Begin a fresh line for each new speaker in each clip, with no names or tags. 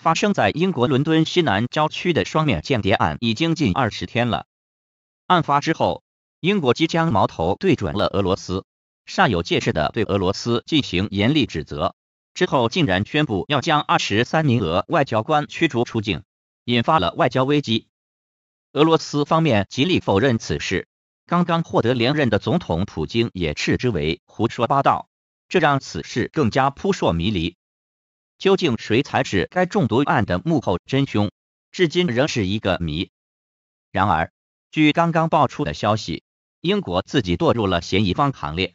发生在英国伦敦西南郊区的双面间谍案已经近二十天了。案发之后，英国即将矛头对准了俄罗斯，煞有介事的对俄罗斯进行严厉指责。之后竟然宣布要将二十三名俄外交官驱逐出境，引发了外交危机。俄罗斯方面极力否认此事，刚刚获得连任的总统普京也斥之为胡说八道，这让此事更加扑朔迷离。究竟谁才是该中毒案的幕后真凶，至今仍是一个谜。然而，据刚刚爆出的消息，英国自己堕入了嫌疑方行列。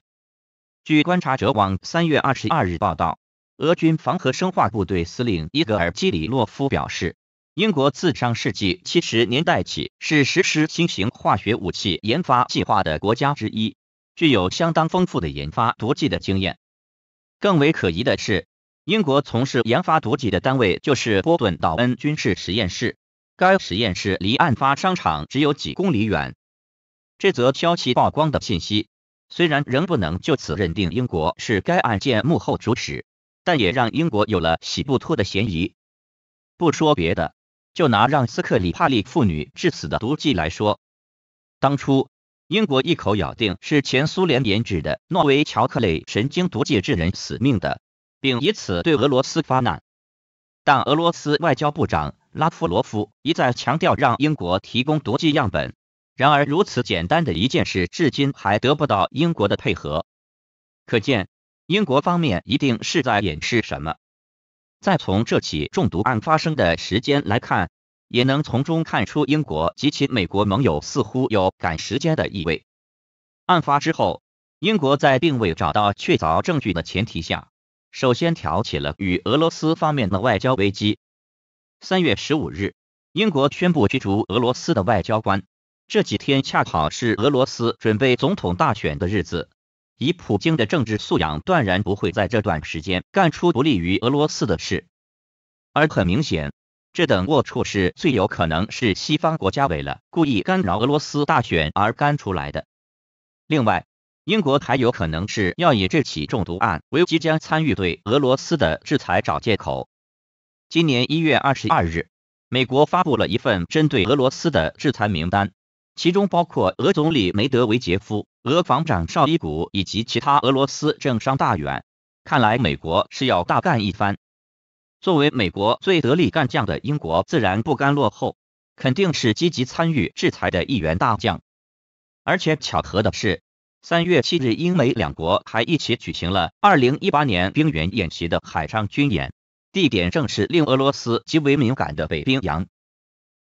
据观察者网三月二十二日报道。俄军防核生化部队司令伊格尔基里洛夫表示，英国自上世纪七十年代起是实施新型化学武器研发计划的国家之一，具有相当丰富的研发毒剂的经验。更为可疑的是，英国从事研发毒剂的单位就是波顿岛恩军事实验室，该实验室离案发商场只有几公里远。这则消息曝光的信息，虽然仍不能就此认定英国是该案件幕后主使。但也让英国有了洗不脱的嫌疑。不说别的，就拿让斯克里帕利妇女致死的毒剂来说，当初英国一口咬定是前苏联研制的诺维乔克类神经毒剂致人死命的，并以此对俄罗斯发难。但俄罗斯外交部长拉夫罗夫一再强调让英国提供毒剂样本，然而如此简单的一件事，至今还得不到英国的配合，可见。英国方面一定是在掩饰什么。再从这起中毒案发生的时间来看，也能从中看出英国及其美国盟友似乎有赶时间的意味。案发之后，英国在并未找到确凿证据的前提下，首先挑起了与俄罗斯方面的外交危机。三月十五日，英国宣布驱逐俄罗斯的外交官。这几天恰好是俄罗斯准备总统大选的日子。以普京的政治素养，断然不会在这段时间干出不利于俄罗斯的事。而很明显，这等龌龊事最有可能是西方国家为了故意干扰俄罗斯大选而干出来的。另外，英国还有可能是要以这起中毒案为即将参与对俄罗斯的制裁找借口。今年一月二十二日，美国发布了一份针对俄罗斯的制裁名单。其中包括俄总理梅德韦杰夫、俄防长绍伊古以及其他俄罗斯政商大员。看来美国是要大干一番。作为美国最得力干将的英国，自然不甘落后，肯定是积极参与制裁的一员大将。而且巧合的是，三月七日，英美两国还一起举行了二零一八年兵员演习的海上军演，地点正是令俄罗斯极为敏感的北冰洋。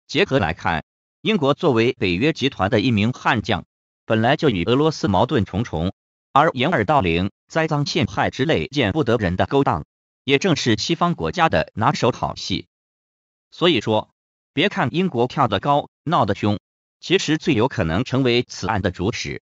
结合来看。英国作为北约集团的一名悍将，本来就与俄罗斯矛盾重重，而掩耳盗铃、栽赃陷害之类见不得人的勾当，也正是西方国家的拿手好戏。所以说，别看英国跳得高、闹得凶，其实最有可能成为此案的主使。